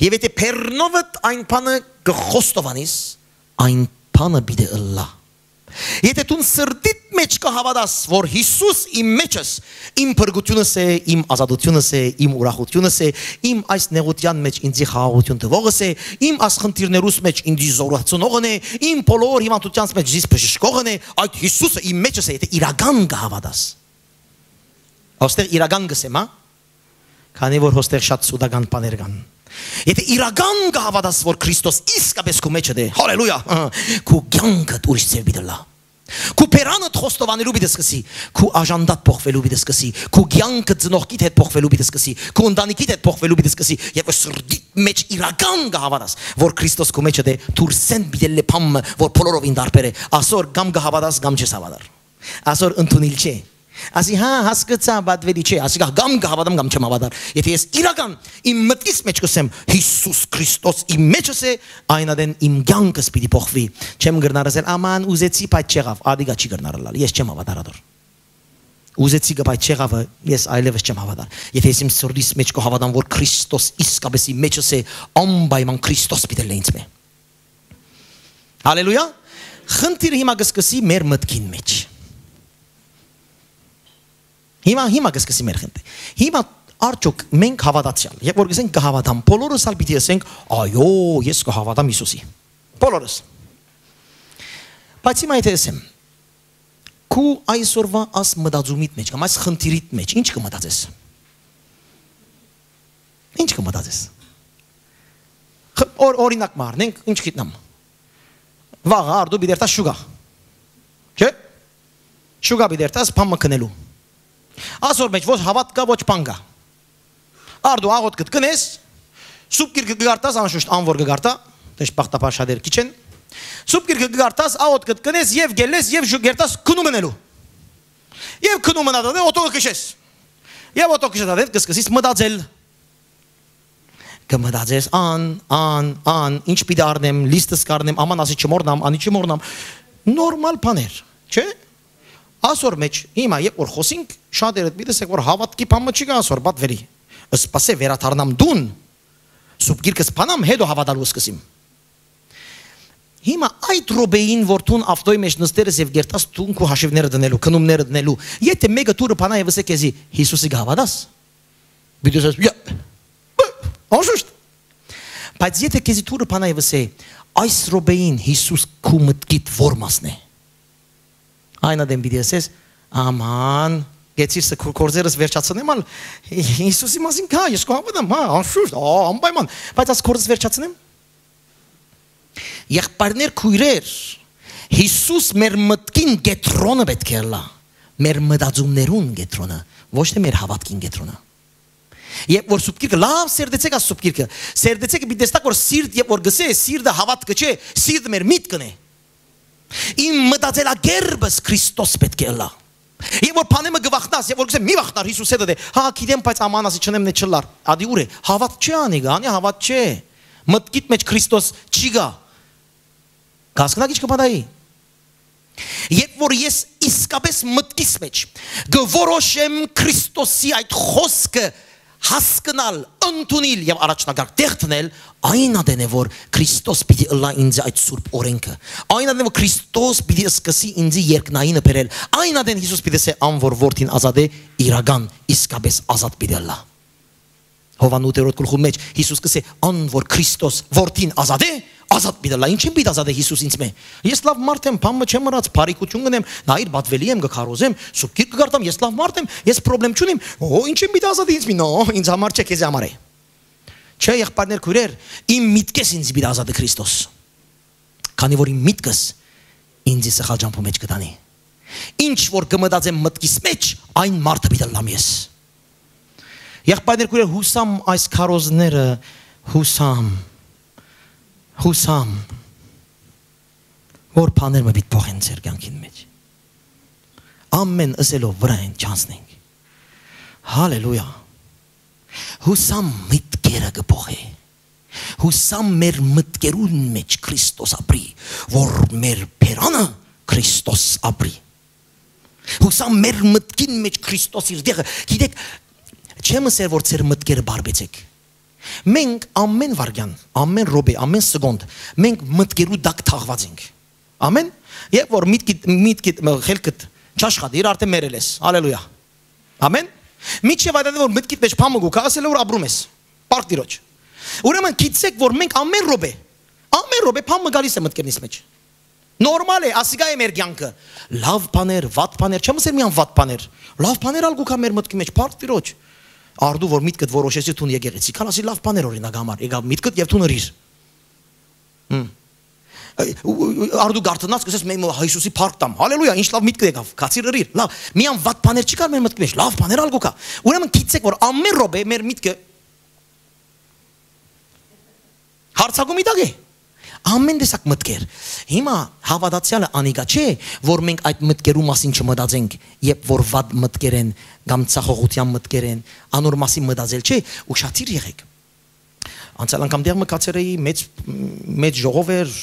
եւ եթե Պերնովդ այն բանը գխոստովանիս, այն բանը բիդի ըլլա Եթե դու սրտիդ մեջ կհավատաս, որ Հիսուս իմ մեջս, իմ փրկությունս է, իմ ազատությունս է, իմ ուրախությունս է, իմ այս նեղության մեջ ինձի խաղաղություն տվողս է, իմ ասխնդիրներուս մեջ ինձի զորացնողն է, իմ բոլոր հիվանդությանց մեջ ինձ բժշկողն է, այդ Հիսուսը իմ մեջս է, եթե իրական կհավատաս։ Ոստեղ իրական գսեմ, հա? Քանի որ հոստեղ շատ սուդական բաներ կան։ Եթե իրական կհավատաս, որ Քրիստոս իսկապես քո մեջը դե, հալելույա, քո կյանքը ուրիշ ծեր բիդլա։ Քո պերանը խոստովանելու պիտի սկսի, քո աժանդատ փոխվելու պիտի սկսի, քո կյանքը ծնողքիդ հետ փոխվելու պիտի սկսի, քո ընտանիքիդ հետ փոխվելու պիտի սկսի, եւ սրդի մեջ իրական կհավատաս, որ Քրիստոս քո մեջը դե, դուր սեն բիդել փամը, որ բոլորով ինդարբեր է, ասոր կամ կհավատաս, կամ չես հավատար։ Ասոր ընդունիլ չէ Ասի հա հասկացա բադվելի չէ, ասի գամ գհավատամ կամ չեմ հավատար։ Եթե ես իրական իմ մտքից մեջ կսեմ Հիսուս Քրիստոս իմ մեջս է, այնադեն իմ կյանքս պիտի փոխվի։ Չեմ գրնար ասել աման ուզեցի բայց չեղավ, ադիգա չի գրնարալ։ Ես չեմ հավատարադոր։ Ուզեցի գա բայց չեղավը, ես այլևս չեմ հավատար։ Եթե ես իմ սրտից մեջ կհավատամ, որ Քրիստոս իսկապես իմ մեջս է, անպայման Քրիստոս պիտի լինի ինձ Հալելույա։ Խնդիրը հիմա կսկսի մեր մտքին մեջ։ Հիմա հիմա կսկսի մեր խնդրը։ Հիմա արդյոք մենք հավատացյալ, երբ որ գսենք կհավատամ, բոլորս ալ պիտի ասենք, այո, ես կհավատամ Հիսուսի։ Բոլորս։ Բայց հիմա եթե ասեմ, քու այսօրվա աս մտածումիդ մեջ, կամ այս խնդիրիդ մեջ, ինչ կմտածես։ Ինչ կմտածես։ Օր օրինակ մարնենք, ինչ գիտնամ։ Վաղ արդու բիդերտա շուգա։ Չէ՞։ Շուգա բիդերտաս փամը կնելու Ասոր մեջ ոչ հավատ կա, ոչ բան կա։ Արդու աղոտ կտնես, սուպ գիրքը գարտաս անշուշտ անվոր գարտա, դες բախտապար շատեր քիչ են։ Սուպ գիրքը գարտաս, աղոտ կտնես եւ գելես եւ գերտաս քնում մնելու։ Եվ քնում մնալ դե օտո կշես։ Եվ օտո կշես դե կսկսես մտածել կմտածես ան, ան, ան, ինչ պիտի առնեմ, լիստս կառնեմ, աման ասի չմոռնամ, անի չմոռնամ։ Նորմալ բաներ, չէ՞։ Ասոր մեջ հիմա երբ որ խոսենք շատերը դիտեսեք որ հավատքի բամը չի գա ասոր բաթ վերի։ Սպասե վերաթարնամ դուն։ Սուպ գիրքը սփանամ հետո հավատալու սկսիմ։ Հիմա այդ ռոբեին որ տուն ավտոյի մեջ նստերես եւ գերտաս տուն քո հաշիվները դնելու, քնումները դնելու։ Եթե մեկը տուրը փանա եւ ասե քեզի Հիսուսի գավադաս։ Բիդես յա։ Օշուշտ։ Բայց եթե քեզի տուրը փանա եւ ասե այս ռոբեին Հիսուս քո մտքիդ որ մասն է։ Այնա դեմ պիտի ասես, աման, Գեցիրսը կորձերս վերջացնեմ, ալ Հիսուսի մասին կա, ես կհավատամ, հա, անշուշտ, անպայման, բայց աս կորձս վերջացնեմ։ Եղբայրներ քույրեր, Հիսուս մեր մտքին գետրոնը պետք է լա, մեր մտածումներուն գետրոնը, ոչ թե մեր հավատքին գետրոնը։ Երբ որ սուպկիրքը լավ սերդեցեք աս սուպկիրքը, սերդեցեք մի տեսակ որ սիրտ երբ որ գսե, սիրտը հավատքը չէ, սիրտը մեր միտքն է։ Իմ մտածելագերբս Քրիստոս պետք է լա։ Եվ որ բանեմը գվախնաս, եւ որ գսեմ մի վախնար Հիսուսը դե, հա գիտեմ, բայց ամանասի չնեմ նե չլար։ Ադի ուր է, հավատ չի անի գա, անի հավատ չէ։ Մտքիդ մեջ Քրիստոս չի գա։ Կասկնակ ինչ կպատայի։ Երբ որ ես իսկապես մտքիս մեջ գորոշեմ Քրիստոսի այդ խոսքը հասկանալ, ընդունել եւ առաջնագար դեղտնել, այն ադեն է որ Քրիստոս պիտի ըլլա ինձ այդ սուրբ օրենքը։ Այն ադեն որ Քրիստոս պիտի սկսի ինձ երկնայինը բերել։ Այն ադեն Հիսուս պիտի սե ան որ որդին ազատ է, իրական իսկապես ազատ պիտի ըլլա։ Հովանու 8-րդ գլխու մեջ Հիսուս կսե ան որ Քրիստոս որդին ազատ է, ազատ պիտի լա ինչին պիտի ազատ է Հիսուս ինձ մե? Ես լավ մարդ եմ բամը չեմ մռած բարիկություն գնեմ նայր բատվելի եմ գխարոզեմ սուպկիր կգարտամ ես լավ մարդ եմ ես խնդրեմ չունիմ օ ինչին պիտի ազատ ինձ մի նո ինձ համար չէ քեզ համար է չէ եղբայրներ քուրեր իմ միտքես ինձ պիտի ազատ է Քրիստոս քանի որ իմ միտքս ինձ սխալ ջամփու մեջ կտանի ինչ որ կմտածեմ մտքիս մեջ այն մարդը պիտի լամ ես եղբայրներ քուրեր հուսամ այս քարոզները հուսամ հուսամ որ բաներ մը պիտի փոխեն ձեր կյանքին մեջ ամեն ըսելով վրա են չանցնենք հալելույա հուսամ միտքերը կփոխի հուսամ մեր մտքերուն մեջ Քրիստոս ապրի որ մեր փերանը Քրիստոս ապրի հուսամ մեր մտքին մեջ Քրիստոս իր դեղը գիտեք չեմ ասել որ ձեր մտքերը բարբեցեք Մենք ամեն վարյան, ամեն րոպե, ամեն սեկոնդ մենք մտքերու դակ թաղված ենք։ Ամեն։ Երբ որ միտքի միտքի խելքդ չաշխատի, իր արդեն մերել ես։ Հալելույա։ Ամեն։ Միջև այդ որ մտքիդ մեջ փամը գուք, ասել որ ապրում ես։ Պարկ դիրոջ։ Ուրեմն գիտեք որ մենք ամեն րոպե, ամեն րոպե փամը գալիս է մտքերնից մեջ։ Նորմալ է, ասիկա է մեր կյանքը։ Լավ բաներ, վատ բաներ, չեմ ասել միան վատ բաներ։ Լավ բաներ ալ գուքա մեր մտքի մեջ, պարկ դիրոջ արդու որ միտքդ որոշեցի թուն եկեղեցի, քան ասի լավ բաներ օրինակ համար, եկա միտքդ եւ թուն ըրիր։ Հմ արդու գարտնած կսես մենք Հիսուսի փառք տամ։ Հալելույա, ինչ լավ միտք եկավ։ Քացիր ըրիր։ Լավ, միան վատ բաներ չի կար մեր մտքի մեջ։ Լավ բաներ ալ գոկա։ Ուրեմն գիտեք որ ամեն րոպե մեր միտքը հարցակումի դակ է ամեն տեսակ մտքեր։ Հիմա հավատացյալը անիգա չէ, որ մենք այդ մտքերու մասին չմտածենք, երբ որ վատ մտքեր են, կամ ցախողության մտքեր են, անոր մասին մտածել չէ, ուշացիր եղեք։ Անցյալ անգամ դեռ մկացեր էի մեծ մեծ ժողով էր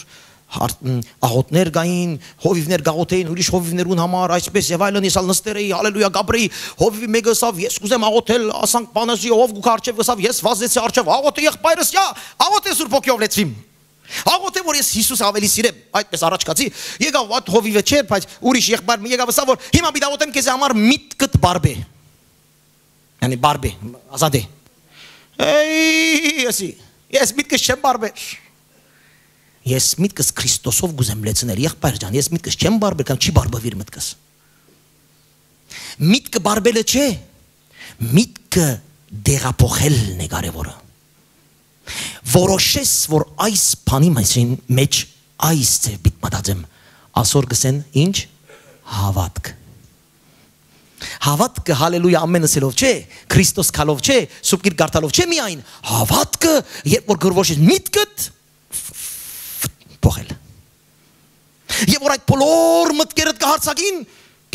աղոտներ գային, հովիվներ գաղոթեին, ուրիշ հովիվներուն համար, այսպես եւ այլն, ես ալ նստեր էի, հալելույա Գաբրեի, հովիվի մեկը ասավ, ես կուզեմ աղոթել, ասանք բանասի ով գուք արջև ասավ, ես վազեցի արջև, աղոթի եղբայրս, յա, աղոթե Սուրբ ոգիով լեցվիմ։ Աղոթե որ ես Հիսուս ավելի սիրեմ, այդպես առաջ կացի, եկավ այդ հովիվը չէր, բայց ուրիշ եղբայր մի եկավ ասա որ հիմա մի դավոտեմ քեզ համար միտքդ բարբե։ Yani բարբե, ազատե։ Էй, եսի, ես միտքս չեմ բարբեր։ Ես միտքս Քրիստոսով գուզեմ լեցնել, եղբայր ջան, ես միտքս չեմ բարբեր, կամ չի բարբավիր միտքս։ Միտքը բարբելը չէ։ Միտքը դեղափոխելն է կարևորը որոշես որ այս բանի մասին մեջ այս ձև պիտ մտածեմ ասոր գսեն ինչ? Հավատք Հավատքը հալելույա ամենսելով չէ, Քրիստոս քալով չէ, սուպկիր գարտալով չէ միայն, հավատքը, երբ որ գրվոշես միտքդ փոխել։ Եվ որ այդ բոլոր մտքերդ կհարցակին,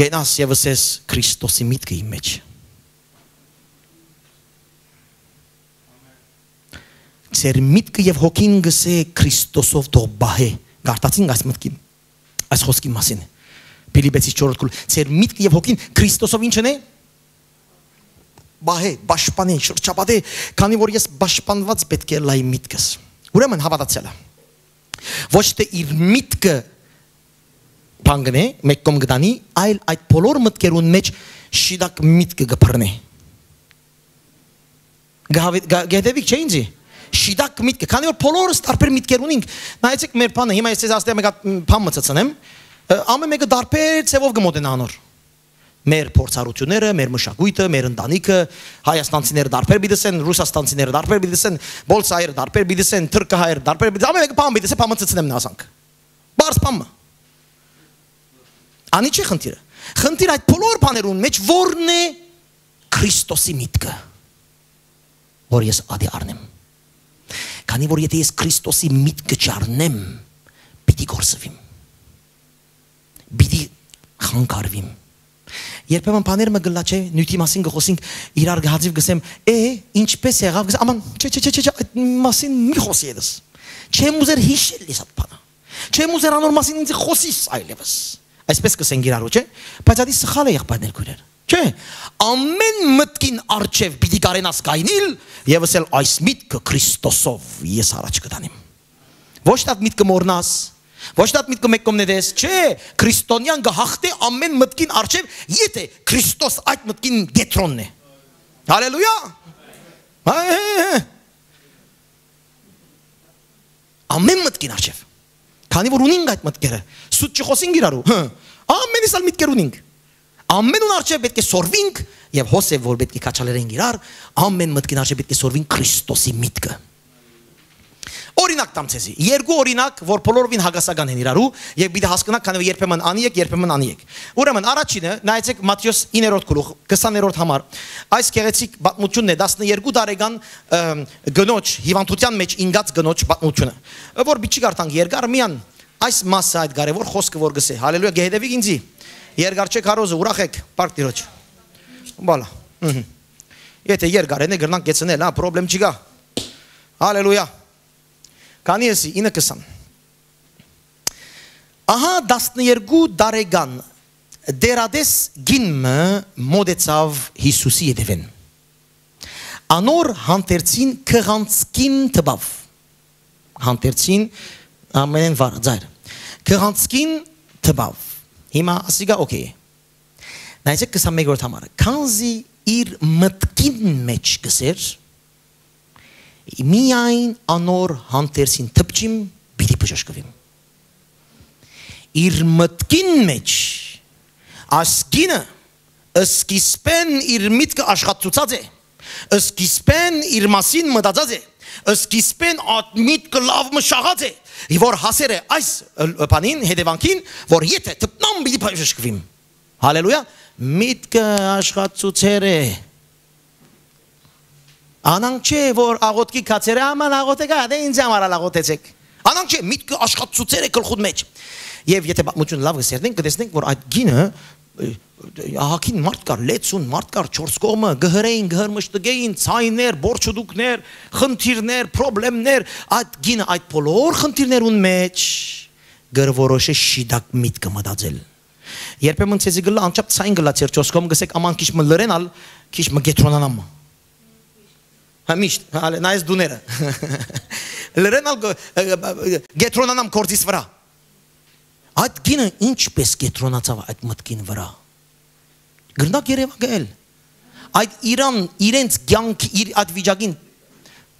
գենաս եւ ասես Քրիստոսի միտքը իմ մեջ։ Ձեր միտքը եւ հոգին գսե Քրիստոսով թող բահե։ Գարտացին այս մտքին։ Այս խոսքի մասին։ Փիլիպեցի 4-րդ գլուխ։ Ձեր միտքը եւ հոգին Քրիստոսով ինչն է։ Բահե, պաշտպանի, շրջապատե, քանի որ ես պաշտպանված պետք է լայ միտքս։ Ուրեմն հավատացյալը։ Ոչ թե իր միտքը բանգնե, մեկ կողմ գտանի, այլ այդ բոլոր մտքերուն մեջ շիդակ միտքը գբռնե։ Գահվի, չէ ինձի շիդակ միտքը, քանի որ բոլորս տարբեր միտքեր ունենք։ Նայեցեք մեր բանը, հիմա ես ձեզ ասեմ մեկ բան մցցնեմ, ամեն մեկը դարբեր ցևով գմոտենա անոր։ մեր փորձառությունները, մեր մշակույթը, մեր ընտանիքը, հայաստանցիները դարբեր բիդսեն, ռուսաստանցիները դարբեր բիդսեն, բոլսայերը դարբեր բիդսեն, թրկահայերը դարբեր բիդսեն, ամեն մեկը բան բիդսե, բամը ծծնեմ նասանք։ Բարս բամը։ Անի չի խնդիրը։ Խնդիր այդ բոլոր բաներուն մեջ որն է Քրիստոսի միտքը։ Որ ես ադի առնեմ։ Քանի որ եթե ես Քրիստոսի միտքը չառնեմ, պիտի գործվիմ։ Պիտի խանգարվիմ Երբեմն բաները մը գլա չէ, նյութի մասին գխոսենք իրար գազիվ գսեմ, «Է, ինչպես եղավ?» գսեմ, «Աման, չէ, չէ, չէ, չէ, այդ մասին մի խոսի ես»։ Չեմ ուզեր հիշել ես այդ բանը։ Չեմ ուզեր անոր մասին ինձ խոսիս այլևս։ Այսպես կսենք իրարու, չէ։ Բայց դա սխալ է եղբայրներ քույրեր։ Չէ։ Ամեն մտքին արչև պիտի կարենաս կայնիլ եւ ասել այս միտքը Քրիստոսով ես առաջ կտանեմ։ Ոչ թե միտքը մորնաս, Ոչ դա միտքը մեկ կոմնեդես, չէ, քրիստոնյան գահախտե ամեն մտքին արչև, եթե Քրիստոս այդ մտքին գետրոնն է։ Հալելույա։ Ամեն մտքին արչև։ Քանի որ ունենք այդ մտքերը, սուտ չխոսենք իրարու։ հա, Ամենից ալ միտքեր ունենք։ Ամենուն արչև պետք է սորվինք եւ հոսև որ պետք է քաչալերենք իրար, ամեն մտքին արչև պետք է սորվինք Քրիստոսի միտքը։ Օրինակ տամ ցեզի։ Երկու օրինակ, որ բոլորովին հագասական են իրարու եւ պիտի հասկանաք, քանի որ երբեմն անի եք, երբեմն անի եք։ Ուրեմն առաջինը, նայեցեք Մատթեոս 9-րդ գլուխ, 20-րդ համար։ Այս գեղեցիկ պատմությունն է 12 տարեկան գնոջ հիվանդության մեջ ինգած գնոջ պատմությունը։ Որ բիճի գարտանք երկար միան այս մասը այդ կարևոր խոսքը որ գսե։ Հալելույա, գեհդեվիկ ինձի։ Երկար չեք հարոզը, ուրախ եք, պարկ տիրոջ։ Բալա։ Եթե երկար են գրնանք գեցնել, հա, խնդրեմ չկա։ Հալելույա։ Քանի էսի 9:20 Ահա 12 տարեկան դերադես գինը մոդեցավ Հիսուսի ետևեն Անոր հանտերցին քղանցքին տբավ Հանտերցին ամենեն վար ձայր Քղանցքին տբավ Հիմա ասիգա օքեյ Նայեցեք 21-րդ համարը Քանզի իր մտքին մեջ գսեր միայն անոր հանտերսին թպչիմ պիտի բժշկվիմ իր մտքին մեջ ասկինը սկիզբեն իր միտքը աշխատծուցած է սկիզբեն իր մասին մտածած է սկիզբեն միտքը լավ մշաղած է որ հասեր է այս բանին հետևանքին որ եթե թպնամ պիտի բժշկվիմ հալելույա միտքը աշխատծուցեր է Անանք չէ որ աղոտքի կացերը աման աղոթե գա դե ինձ համար աղոթեցեք։ Անանք չէ միտքը աշխատծուցեր է գլխուդ մեջ։ Եվ եթե պատմություն լավ գսերնենք կտեսնենք որ այդ գինը ահակին մարդ կար, լեցուն մարդ կար, չորս կողմը գհրեին, գհրմշտգեին, ցայներ, բորչուդուկներ, խնդիրներ, խնդիրներ, այդ գինը այդ բոլոր խնդիրներուն մեջ գրորոշե շիդակ միտքը մտածել։ Երբեմն ցեզի գլա անչափ ցայն գլա ցեր չորս կողմ գսեք աման քիչ մը լրենալ, քիչ մը գետրոնանամ։ Հա միշտ, հələ նայես դուները։ Լրենալ գետրոնանամ կորձիս վրա։ Այդ գինը ինչպես գետրոնացավ այդ մտքին վրա։ Գրնակ Երևան Այդ Իրան իրենց ցանկ իր այդ վիճակին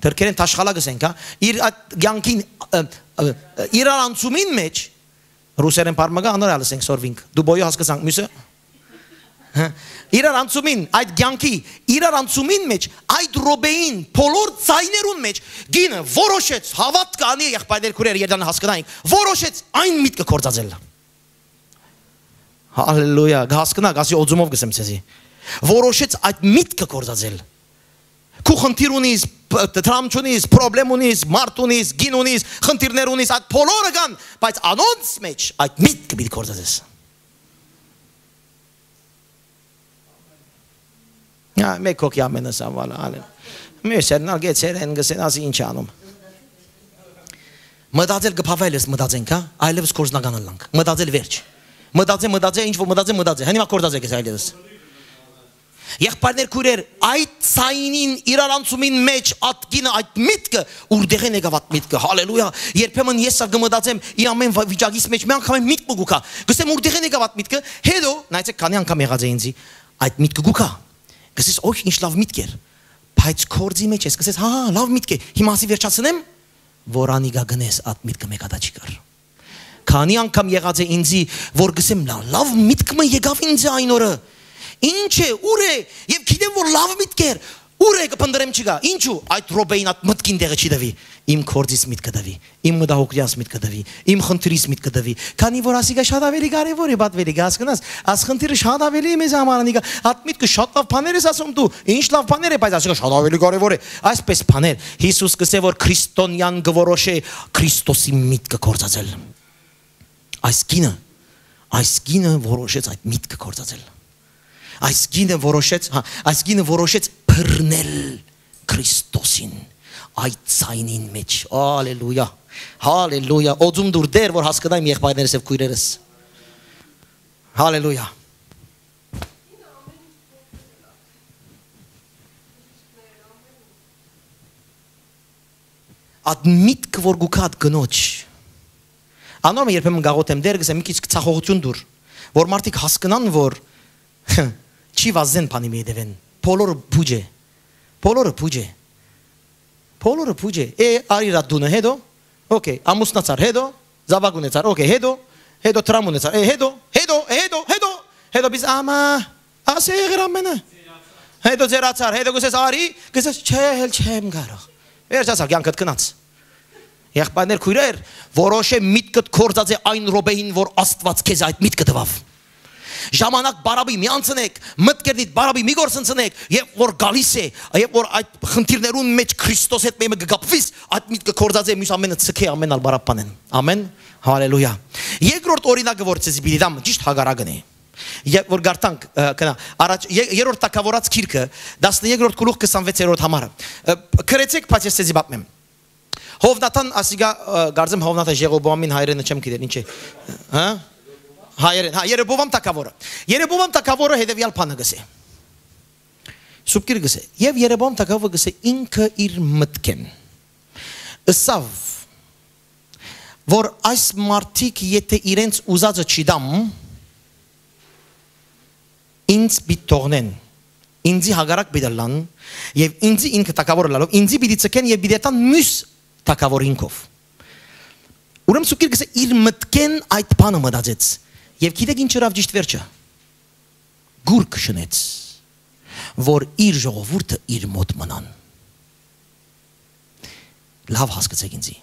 դերքերեն տաշխալա գսենք, հա։ Իր այդ ցանկին իրար անցումին մեջ ռուսերեն բարմագա անորալ ասենք սորվինք։ Դու բոյը հասկացանք, մյուսը իրար անցումին այդ ցանկի իրար անցումին մեջ այդ ռոբեին բոլոր ցայներուն մեջ գինը որոշեց հավատ կանի եղբայրներ քուրեր երդան հասկանայինք որոշեց այն միտքը կործածել հալելույա հասկանաք ասի օձումով գսեմ ցեզի որոշեց այդ միտքը կործածել քու խնդիր ունիս դրամ չունիս խնդրեմ ունիս մարդ ունիս գին ունիս խնդիրներ ունիս այդ բոլորը կան բայց անոնց մեջ այդ միտքը պիտի կործածես մեկ հոգի ամենս ավալը, ալեն։ Մյուսերն ալ գեցեր են գսեն ասի ինչ անում։ Մտածել կփավել ես մտածենք, հա, այլևս կորզնական լանք։ Մտածել վերջ։ Մտածե, մտածե, ինչ որ մտածե, մտածե։ Հենի մա կորզածեք ես այլևս։ Եղբայրներ քուրեր այդ ցայնին իրարանցումին մեջ ատկինը այդ միտքը ուրդեղ են եկավ այդ միտքը հալելույա երբեմն ես սա գմտածեմ ի ամեն վիճակից մեջ մի անգամ միտք գուկա գսեմ ուրդեղ են եկավ այդ միտքը հետո նայեցեք քանի անգամ եղած է ինձի այդ միտքը գուկա Գսես օհ ինչ լավ միտք էր։ Բայց կորձի մեջ ես գսես հա լավ միտք է։ Հիմա ասի վերջացնեմ, որ անիգա գնես այդ միտքը մեկ հատ չի կար։ Քանի անգամ եղած է ինձի, որ գսեմ լավ միտքը եկավ ինձ այն օրը։ Ինչ է, ուր է, եւ գիտեմ որ լավ միտքեր, ուր է կփնդրեմ չգա։ Ինչու այդ ռոբեին այդ մտքին տեղը չի դվի։ Իմ կորձից միտքը դվի, իմ մտահոգրյաս միտքը դվի, իմ խնդրից միտքը դվի։ Քանի որ ասիկա շատ ավելի կարևոր է բատվելի հասկանաս, աս խնդիրը շատ ավելի է մեզ համար անիկա։ Այդ միտքը շատ լավ բաներ ես ասում դու։ Ինչ լավ բաներ է, բայց ասիկա շատ ավելի կարևոր է։ Այսպես բաներ Հիսուս կսե որ քրիստոնյան գորոշե Քրիստոսի միտքը կորցածել։ Այս կինը այս կինը որոշեց այդ միտքը կորցածել այս գինը որոշեց, հա, այս գինը որոշեց բռնել Քրիստոսին այդ ցայնին մեջ։ Հալելույա։ Հալելույա։ Օծում դուր դեր որ հասկանայմ եղբայրներս եւ քույրերս։ Հալելույա։ Ад միտք որ գուքատ գնոջ։ Անորը երբեմն գաղոթեմ դեր գսեմ մի քիչ ցախողություն դուր, որ մարդիկ հասկանան որ չի վազեն բանի մի դևեն բոլորը փուջե բոլորը փուջե բոլորը փուջե է արիրա դունը հետո օքեյ ամուսնացար հետո զավագունեցար օքեյ հետո հետո տրամունեցար է հետո հետո հետո հետո հետո բիս ամա ասե եղրամենը հետո ձերացար հետո գսես արի գսես չէ հել չեմ կարող վերջացա կյանքդ կնաց եղբայրներ քույրեր որոշե միտքդ կորցած է այն ռոբեին որ աստված քեզ այդ միտքը տվավ ժամանակ բարաբի մի անցնեք, մտքերից բարաբի մի գործընծնեք, եւ որ գալիս է, եւ որ այդ խնդիրներուն մեջ Քրիստոս հետ մեմը կգապվիս, այդ միտքը կորձած է մյուս ամենը ցկե ամենալ բարապանեն։ Ամեն։ Հալելույա։ Երկրորդ օրինակը որ ցեզի բիդի դամ ճիշտ հագարագն է։ Եվ որ գարտանք կնա առաջ երրորդ տակավորած քիրքը 13-րդ գլուխ 26-րդ համարը։ Քրեցեք բայց ես ցեզի բապեմ։ Հովնատան ասիգա գարձեմ Հովնատան Ժեղոբոամին հայրենը չեմ գիտեր ինչ է։ Հա հայերեն, հա Երեբովամ տակավորը։ Երեբովամ տակավորը հետևյալ բանը գսե։ Սուպկիր գսե։ Եվ Երեբովամ տակավորը գսե ինքը իր մտքեն։ Ըսավ որ այս մարդիկ եթե իրենց ուզածը չդամ ինձ պիտի թողնեն ինձի հագարակ պիտի լան եւ ինձի ինքը տակավորը լալով ինձի պիտի ցկեն եւ պիտի տան մյուս տակավորինքով Ուրեմն սուկիր գսե իր մտքեն այդ բանը մտածեց Եվ գիտեք ինչ հրավ ճիշտ վերջը։ Գուրք շնեց, որ իր ժողովուրդը իր մոտ մնան։ Լավ հասկացեք ինձի։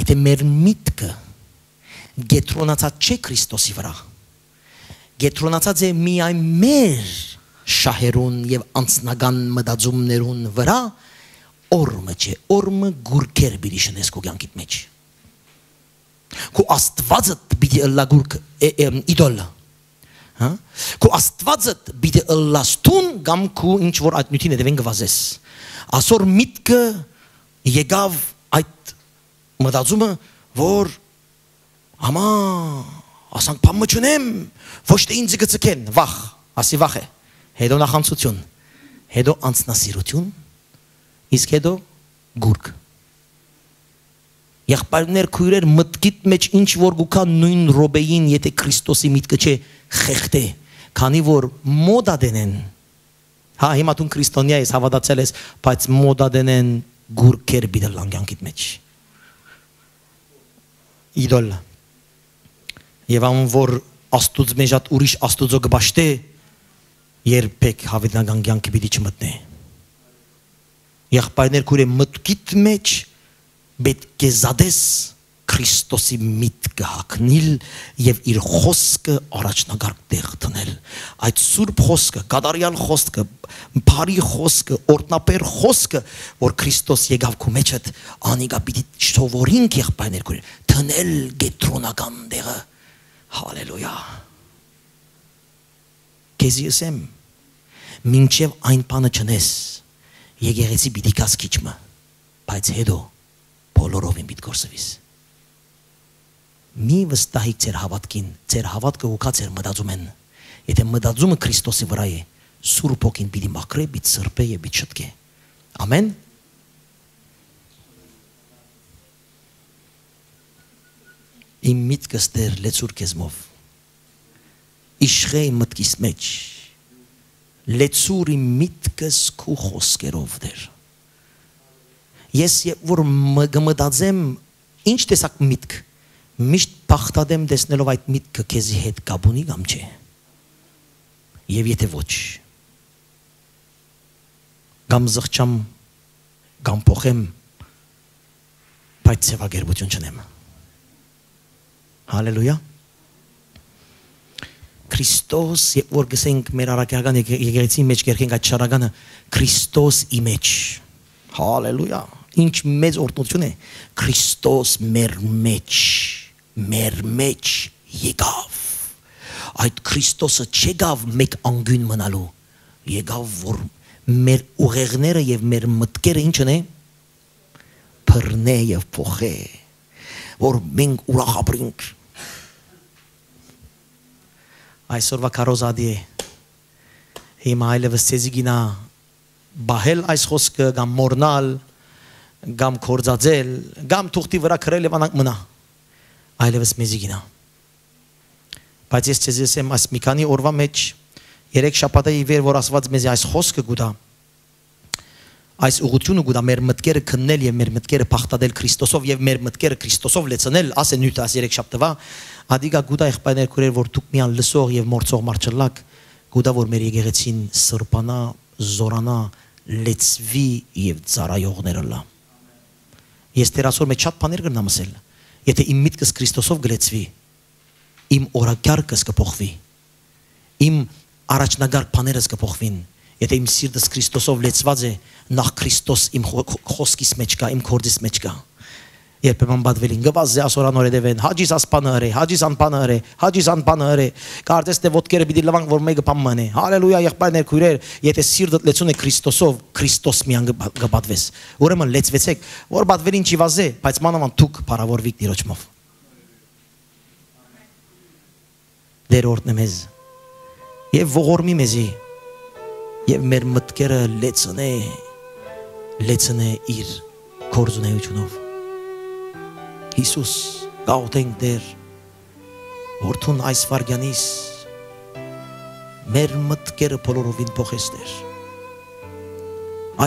Եթե մեր միտքը գետրոնացած չէ Քրիստոսի վրա, գետրոնացած է միայն մեր շահերուն եւ անձնական մտածումներուն վրա, օրմը չէ, օրմը գուրքեր բիդի շնես քո կյանքիդ մեջ։ Քո Աստվածը պիտի ըլլա գուրք իդոլը։ Հա? Քո Աստվածը պիտի ըլլաստուն կամ քո ինչ որ այդ նյութին դեպեն գվազես։ Ասոր միտքը եկավ այդ մտածումը, որ համա ասանք բամը չունեմ, ոչ թե ինձ գծկեն, վախ, ասի վախ է։ Հետո նախանցություն, հետո անձնասիրություն, իսկ հետո գուրք եղբայրներ քույրեր մտքիդ մեջ ինչ որ գուքա նույն ռոբեին եթե Քրիստոսի միտքը չէ խեղտե քանի որ մոդա դենեն հա հիմա դու քրիստոնյա ես հավատացել ես բայց մոդա դենեն գուրքեր բիդել լանգյանքիդ մեջ իդոլ եւ ամ որ աստուծ մեջ at ուրիշ աստուծո գբաշտե երբեք հավիտենական կյանքի պիտի չմտնե եղբայրներ քույրե մտքիդ մեջ պետք է զադես Քրիստոսի միտքը հակնիլ եւ իր խոսքը առաջնագարկ տեղ տնել այդ սուրբ խոսքը կատարյալ խոսքը բարի խոսքը օրտնապեր խոսքը որ Քրիստոս եկավ քո մեջդ անիգա պիտի շովորինք եղբայրներ քույր տնել գետրոնական տեղը հալելույա քեզի ասեմ մինչև այն բանը չնես եկեղեցի պիտի կաս քիչմը բայց հետո բոլորովին պիտի գործվիս մի վստահի ձեր հավատքին ձեր հավատքը ուղղա ձեր մտածումեն եթե մտածումը Քրիստոսի վրա է սուրբ ոգին պիտի մաքրե պիտի սրբե եւ պիտի շտկե ամեն իմ միտքս դեր լեցուր քեզմով իշխե մտքիս մեջ լեցուր իմ միտքս քու խոսքերով դեր ես որ գմտածեմ ինչ տեսակ միտք միշտ բախտադեմ տեսնելով այդ միտքը քեզի հետ կապ ունի կամ չէ Եվ եթե ոչ կամ զղջամ կամ փոխեմ բայց ծավալերություն չնեմ Հալելույա Քրիստոս, երբ որ գսենք մեր առաքյալական եկեղեցի մեջ կերքենք այդ շարականը Քրիստոս իմեջ։ Հալելույա։ Ինչ մեծ օրհնություն է։ Քրիստոս մեր մեջ, մեր մեջ եկավ։ Այդ Քրիստոսը չեկավ մեկ անգուն մնալու։ Եկավ որ մեր ուղեղները եւ մեր մտքերը ինչն է բռնե եւ փոխե որ մենք ուրախաբրինք այսօրվա կարոզադի հիմա այլևս ցեզի գինա բահել այս խոսքը կամ մորնալ կամ կորձածել կամ թուղթի վրա քրել եւ անանք մնա այլևս մեզի գինա բայց ես ցեզի ասեմ այս մի քանի օրվա մեջ երեք շաբաթը ի վեր որ ասված մեզի այս խոսքը գուտա այս ուղությունը գուտա մեր մտքերը քննել եւ մեր մտքերը փախտadel Քրիստոսով եւ մեր մտքերը Քրիստոսով լեցնել ասե նույնը աս երեք շաբթվա Ադիգա գուտա եղբայրներ քուրեր որ դուք միան լսող եւ մորցող մարչլակ գուտա որ մեր եկեղեցին սրբանա, զորանա, լեցվի եւ ծարայողները լա։ Ես դերասոր մեջ շատ բաներ կնամ ասել։ Եթե իմ միտքս Քրիստոսով գլեցվի, իմ օրակարգս կփոխվի։ Իմ առաջնագար բաներս կփոխվին։ Եթե իմ սիրտս Քրիստոսով լեցված է, նախ Քրիստոս իմ խոսքիս մեջ կա, իմ կորձիս մեջ կա երբեմն բադվելին գված է ասորանոր դեվեն հաջիս ասպանը հրե հաջիս անպանը հրե հաջիս անպանը հրե կարծես թե ոտքերը պիտի լվանք որ մեկը պամման է հալելույա եղբայրներ քույրեր եթե սիրտդ լեցուն է քրիստոսով քրիստոս միան գբադվես ուրեմն լեցվեցեք որ բադվելին չի վազե բայց մանավանդ դուք փարավորվիկ դիրոճմով դեր օրտնը մեզ եւ ողորմի մեզի եւ մեր մտքերը լեցնե լեցնե իր կորզունեությունով Հիսուս գաղութենք դեր որդուն այս վարգյանիս մեր մտքերը բոլորովին փոխես դեր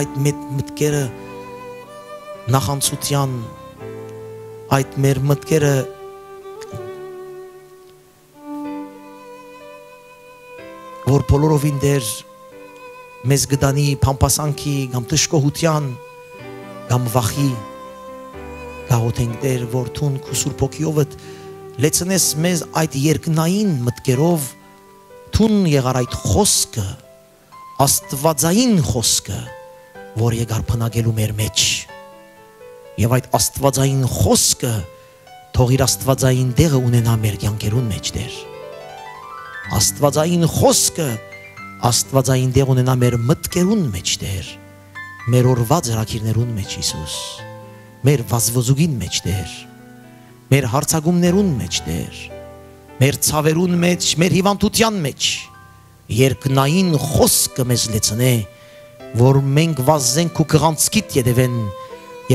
այդ մեծ մտքերը նախանցության այդ մեր մտքերը որ բոլորովին դեր մեզ գտանի փամփասանքի կամ տշկոհության կամ վախի գաղութենք Տեր, որ թուն քու Սուրբ ոգիովդ լեցնես մեզ այդ երկնային մտքերով թուն եղար այդ խոսքը, աստվածային խոսքը, որ եկար փնագելու մեր մեջ։ Եվ այդ աստվածային խոսքը թող իր աստվածային դեղը ունենա մեր կյանքերուն մեջ դեր։ Աստվածային խոսքը աստվածային դեղ ունենա մեր մտքերուն մեջ դեր։ Մեր օրվա ծրագիրներուն մեջ Հիսուս մեր վազվոզուգին մեջ դեր, մեր հարցագումներուն մեջ դեր, մեր ցավերուն մեջ, մեր հիվանդության մեջ երկնային խոսքը մեզ լեցնե, որ մենք վազենք ու կղանցքիտ յետևեն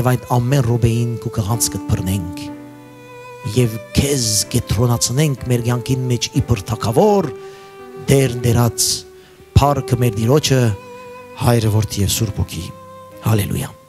եւ այդ ամեն ռոբեին ու կղանցքդ բռնենք եւ քեզ կետրոնացնենք մեր կյանքին մեջ իբր թակավոր դեր դերած փառքը մեր Տիրոջը հայրը որդի եւ Սուրբ ոգի հալելույա